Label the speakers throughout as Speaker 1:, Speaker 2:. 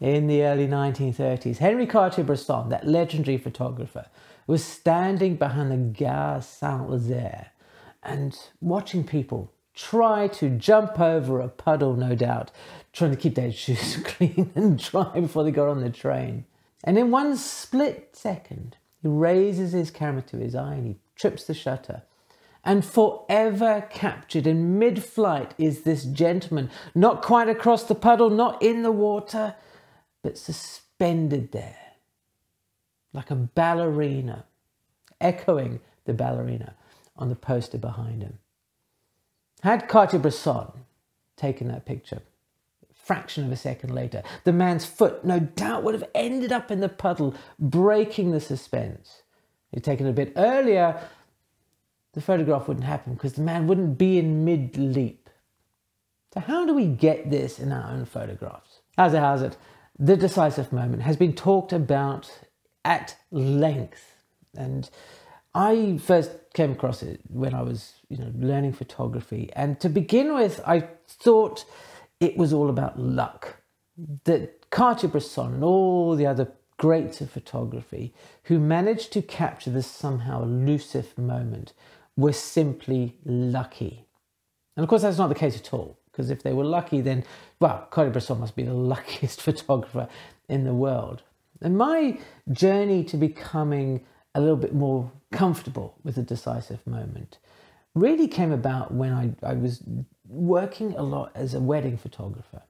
Speaker 1: in the early 1930s, Henri Cartier-Bresson, that legendary photographer, was standing behind the Gare Saint-Lazare and watching people try to jump over a puddle, no doubt, trying to keep their shoes clean and dry before they got on the train. And in one split second, he raises his camera to his eye and he trips the shutter. And forever captured in mid flight is this gentleman, not quite across the puddle, not in the water, but suspended there, like a ballerina, echoing the ballerina on the poster behind him. Had Cartier-Bresson taken that picture, a fraction of a second later, the man's foot no doubt would have ended up in the puddle, breaking the suspense. He'd taken it a bit earlier, the photograph wouldn't happen because the man wouldn't be in mid leap. So, how do we get this in our own photographs? As it has it, the decisive moment has been talked about at length. And I first came across it when I was, you know, learning photography. And to begin with, I thought it was all about luck. That Cartier-Bresson and all the other greats of photography who managed to capture this somehow elusive moment were simply lucky. And of course, that's not the case at all, because if they were lucky, then, well, Cartier-Bresson must be the luckiest photographer in the world. And my journey to becoming a little bit more comfortable with the decisive moment really came about when I, I was working a lot as a wedding photographer.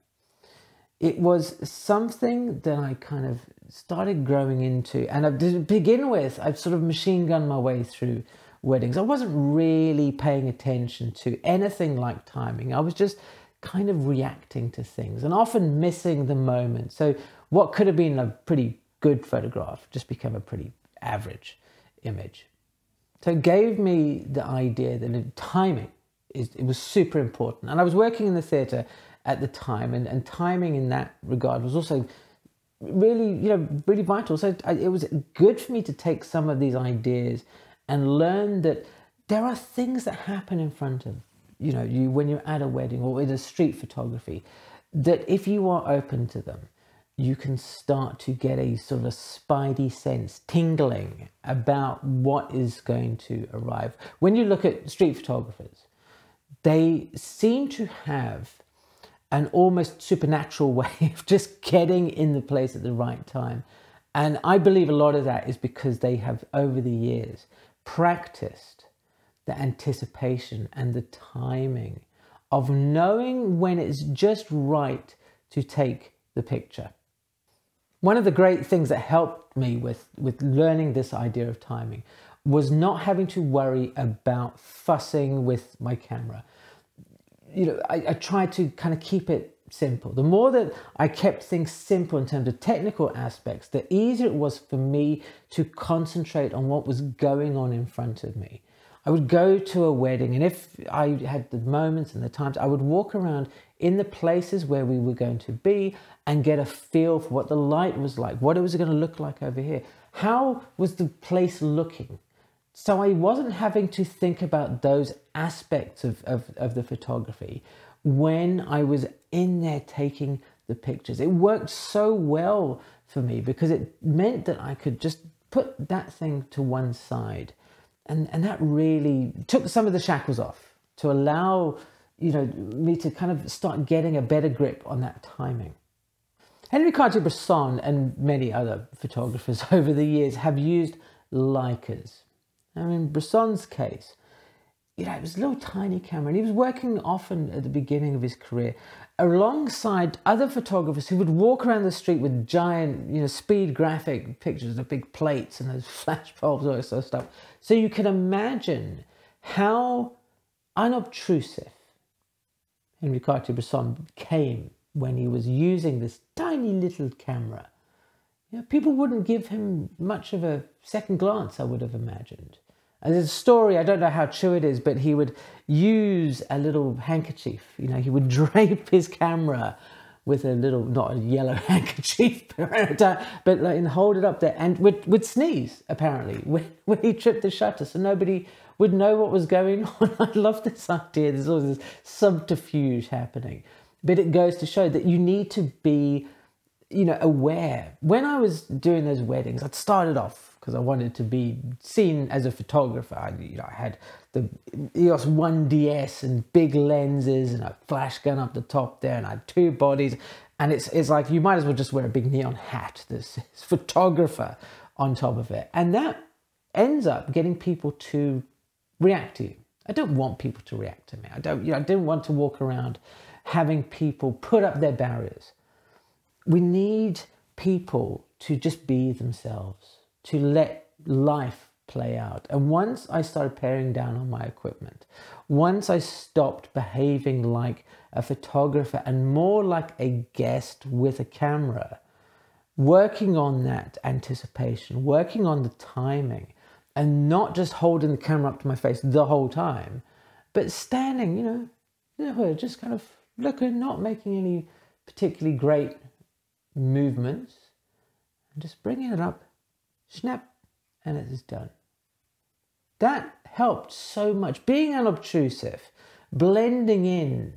Speaker 1: It was something that I kind of started growing into, and to begin with, I've sort of machine gunned my way through weddings. I wasn't really paying attention to anything like timing. I was just kind of reacting to things and often missing the moment. So, what could have been a pretty good photograph just became a pretty average image. So, it gave me the idea that timing is, it was super important. And I was working in the theatre at the time, and, and timing in that regard was also really, you know, really vital. So, I, it was good for me to take some of these ideas and learn that there are things that happen in front of you know you when you're at a wedding or in a street photography that if you are open to them you can start to get a sort of spidey sense tingling about what is going to arrive. When you look at street photographers they seem to have an almost supernatural way of just getting in the place at the right time. And i believe a lot of that is because they have over the years practiced the anticipation and the timing of knowing when it's just right to take the picture. One of the great things that helped me with, with learning this idea of timing was not having to worry about fussing with my camera. You know, I, I tried to kind of keep it simple. The more that I kept things simple in terms of technical aspects, the easier it was for me to concentrate on what was going on in front of me. I would go to a wedding, and if I had the moments and the times, I would walk around in the places where we were going to be and get a feel for what the light was like, what it was going to look like over here. How was the place looking? So I wasn't having to think about those aspects of, of, of the photography when I was in there taking the pictures. It worked so well for me because it meant that I could just put that thing to one side. And, and that really took some of the shackles off to allow you know me to kind of start getting a better grip on that timing. Henri Cartier-Bresson and many other photographers over the years have used Leicas. Now in Bresson's case, you know, it was a little tiny camera, and he was working often at the beginning of his career alongside other photographers who would walk around the street with giant, you know, speed graphic pictures of big plates and those flash bulbs, all that sort of stuff. So you can imagine how unobtrusive Henri Cartier-Bresson became when he was using this tiny little camera. You know, people wouldn't give him much of a second glance, I would have imagined. And there's a story, I don't know how true it is, but he would use a little handkerchief. You know, he would drape his camera with a little, not a yellow handkerchief, but like, and hold it up there and would, would sneeze, apparently, when, when he tripped the shutter. So nobody would know what was going on. I love this idea. There's always this subterfuge happening. But it goes to show that you need to be you know, aware. When I was doing those weddings, I'd started off because I wanted to be seen as a photographer. I, you know, I had the EOS 1DS and big lenses and a flash gun up the top there, and I had two bodies. And it's it's like you might as well just wear a big neon hat. This photographer on top of it, and that ends up getting people to react to you. I don't want people to react to me. I don't. You know, I didn't want to walk around having people put up their barriers. We need people to just be themselves, to let life play out. And once I started paring down on my equipment, once I stopped behaving like a photographer and more like a guest with a camera, working on that anticipation, working on the timing, and not just holding the camera up to my face the whole time, but standing, you know, just kind of looking, not making any particularly great movements, and just bringing it up, snap, and it is done. That helped so much. Being unobtrusive, blending in.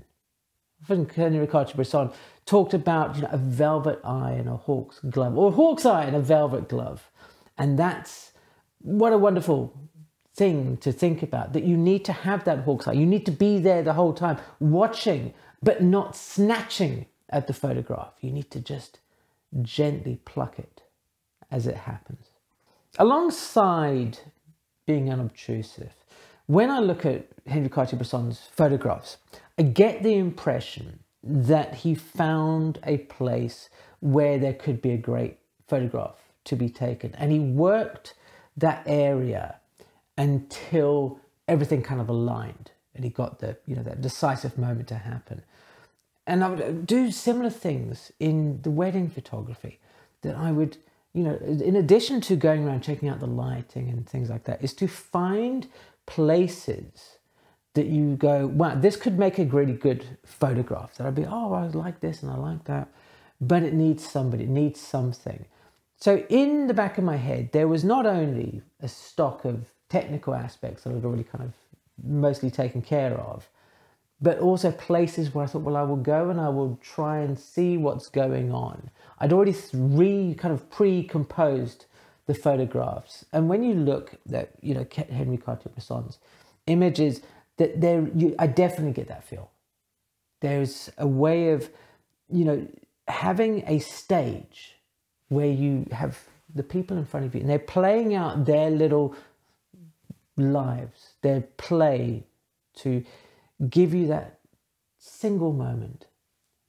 Speaker 1: Henri Cartier-Bresson talked about you know, a velvet eye and a hawk's glove, or a hawk's eye and a velvet glove. And that's what a wonderful thing to think about that you need to have that hawk's eye. You need to be there the whole time, watching, but not snatching at the photograph. You need to just gently pluck it as it happens. Alongside being unobtrusive. When I look at Henri Cartier-Bresson's photographs, I get the impression that he found a place where there could be a great photograph to be taken. And he worked that area until everything kind of aligned and he got the, you know, that decisive moment to happen. And I would uh, do similar things in the wedding photography that I would you know, in addition to going around checking out the lighting and things like that, is to find places that you go, wow, this could make a really good photograph. That I'd be, oh, I like this and I like that, but it needs somebody, it needs something. So in the back of my head, there was not only a stock of technical aspects that I'd already kind of mostly taken care of, but also places where I thought, well, I will go and I will try and see what's going on. I'd already re kind of pre-composed the photographs, and when you look at you know Henry Cartier-Bresson's images, that there you, I definitely get that feel. There's a way of you know having a stage where you have the people in front of you and they're playing out their little lives, their play to give you that single moment.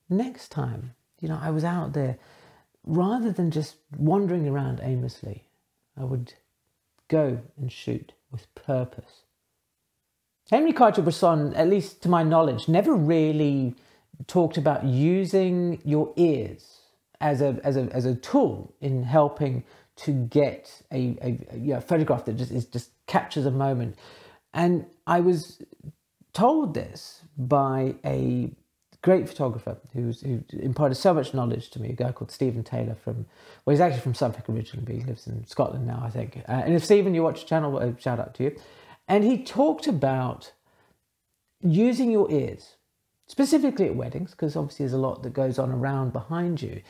Speaker 1: Next time, you know, I was out there, rather than just wandering around aimlessly, I would go and shoot with purpose. Henri Cartier-Bresson, at least to my knowledge, never really talked about using your ears as a, as a, as a tool in helping to get a, a, a photograph that just, is, just captures a moment. And I was told this by a great photographer who's, who imparted so much knowledge to me, a guy called Stephen Taylor from, well, he's actually from Suffolk originally, but he lives in Scotland now, I think. Uh, and if Stephen, you watch the channel, uh, shout out to you. And he talked about using your ears, specifically at weddings, because obviously there's a lot that goes on around behind you.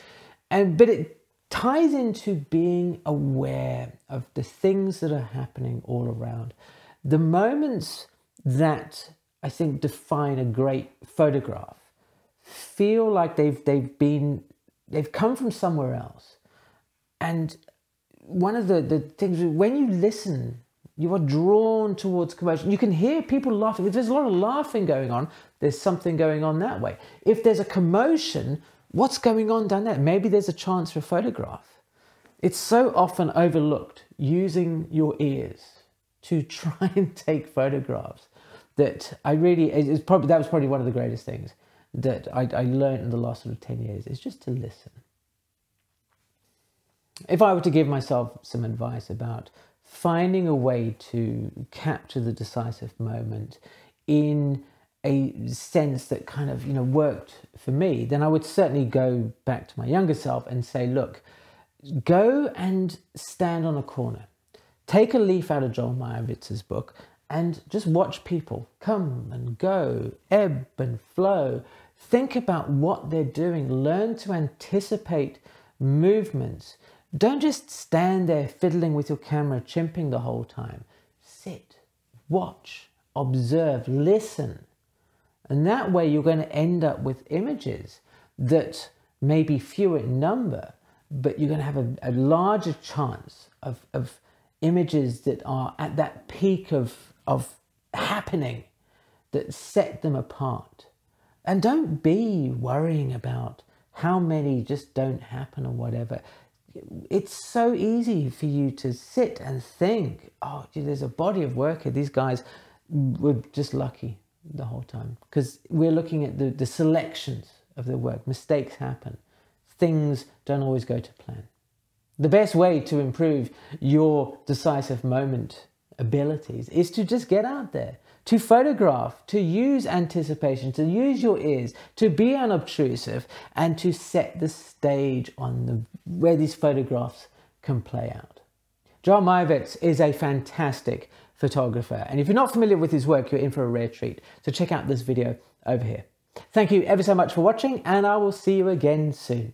Speaker 1: And but it ties into being aware of the things that are happening all around. The moments that I think, define a great photograph feel like they've they've been they've come from somewhere else. And one of the, the things when you listen, you are drawn towards commotion. You can hear people laughing. If there's a lot of laughing going on, there's something going on that way. If there's a commotion, what's going on down there? Maybe there's a chance for a photograph. It's so often overlooked using your ears to try and take photographs that I really is probably that was probably one of the greatest things that I, I learned in the last sort of 10 years is just to listen. If I were to give myself some advice about finding a way to capture the decisive moment in a sense that kind of you know worked for me, then I would certainly go back to my younger self and say, look, go and stand on a corner. Take a leaf out of Joel Meyerowitz' book and just watch people come and go, ebb and flow. Think about what they're doing. Learn to anticipate movements. Don't just stand there fiddling with your camera, chimping the whole time. Sit, watch, observe, listen. And that way you're going to end up with images that may be fewer in number, but you're going to have a, a larger chance of, of images that are at that peak of, of happening that set them apart. And don't be worrying about how many just don't happen or whatever. It's so easy for you to sit and think, oh, gee, there's a body of work here. These guys were just lucky the whole time because we're looking at the, the selections of the work. Mistakes happen. Things don't always go to plan. The best way to improve your decisive moment abilities is to just get out there, to photograph, to use anticipation, to use your ears, to be unobtrusive, and to set the stage on the where these photographs can play out. John Meyerowitz is a fantastic photographer, and if you're not familiar with his work, you're in for a rare treat. So check out this video over here. Thank you ever so much for watching, and I will see you again soon.